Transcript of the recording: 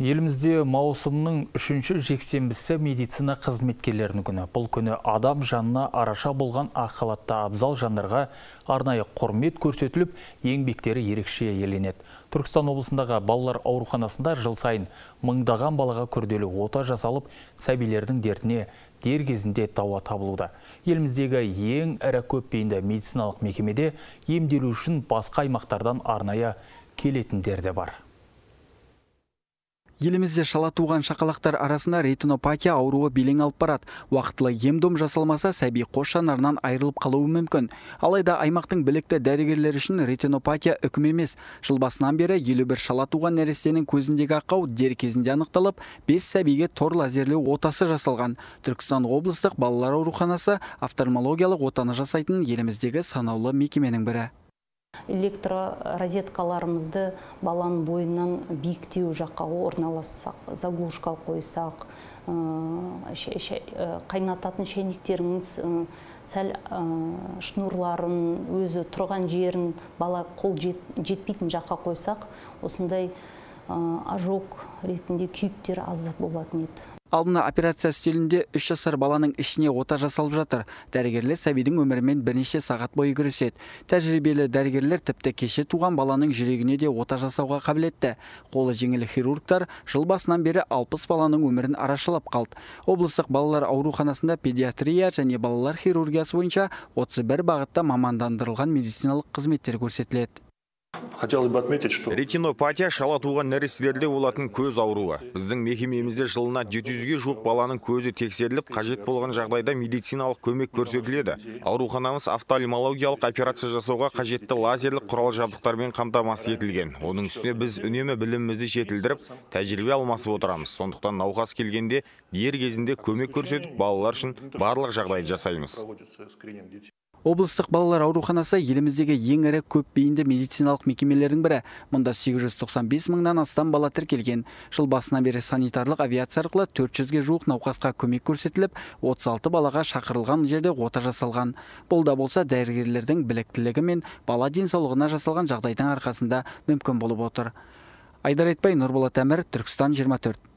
Елімізде маусымның үшінші жексенбісі медицина қызметкерлерінің күні. Бұл күні адам жанына араша болған ақ халатты абзал жандарға арнайы құрмет көрсетіліп, еңбектері ерекше еленеді. Түркістан облысындағы балалар ауруханасында жыл сайын мыңдаған балаға күрделі ота жасалып, сәбилердің дертіне дер кезінде дауа табылуда. Еліміздегі ең ірі көпбейінді медициналық мекемеде емделу үшін басқа аймақтардан арнайы келетіндер де бар. Елімізде шала туған шақалақтар арасында ретинопатия ауруы белең алып барады. Уақытылы ем-дом жасалмаса, сәби қос жанарынан айырылып қалуы мүмкін. Алайда аймақтың білікті дәрігерлер үшін ретинопатия үкім емес. Жыл басынан бері 51 шала туған нәрестенің көзіндегі ақау дер кезінде анықталып, 5 сәбиге тор лазерлеу отасы жасалған. Түркістан облыстық балалар ауруханасы офтальмологиялық отаны жасайтын еліміздегі санаулы мекеменің бірі электророзеткаларымызды баланың бойынан биіктеу жаққа орналассақ заглушка қойсақ қайнататын шайнектеріңіз э, сәл шнурларын өзі тұрған жерін бала қол жетпейтін жаққа қойсақ осындай ожог ретінде күйіктер аздап болатын еді. Алдына операция үстелінде үш жасар баланың ішіне ота жасалып жатыр. Дәрігерлер сәбидің өмірімен бірнеше сағат бойы күреседі. Тәжірибелі дәрігерлер тіпті кеше туған баланың жүрегіне де ота жасауға қабілетті. Қолы жеңіл хирургтар жыл басынан бері 60 баланың өмірін арашалап қалды. Облыстық балалар ауруханасында педиатрия және балалар хирургиясы бойынша 31 бағытта мамандандырылған медициналық қызметтер көрсетіледі. Хотелось бы отметить что ретинопатия шала туған нәрестелерде болатын көз ауруы. Біздің мекемемізде жылына 700-ге жуық баланың көзі тексеріліп қажет болған жағдайда медициналық көмек көрсетіледі. Ауруханамыз офтальмологиялық операция жасауға қажетті лазерлік құрал жабдықтармен қамтамасыз етілген. Оның үстіне біз үнемі білімімізді жетілдіріп тәжірибе алмасып отырамыз. Сондықтан науқас келгенде дер кезінде көмек көрсетіп балалар үшін барлық жағдайды жасаймыз. Облыстық балалар ауруханасы еліміздегі ең ірі көпбейінді медициналық мекемелердің бірі. Мұнда 895 мыңнан астам бала тіркелген. Жыл басынан бері санитарлық авиация арқылы 400-ге жуық науқасқа көмек көрсетіліп 36 балаға шақырылған жерде ота жасалған. Бұл да болса дәрігерлердің біліктілігі мен бала денсаулығына жасалған жағдайдың арқасында мүмкін болып отыр. Айдар айтбай нұрболат әмір түркістан 24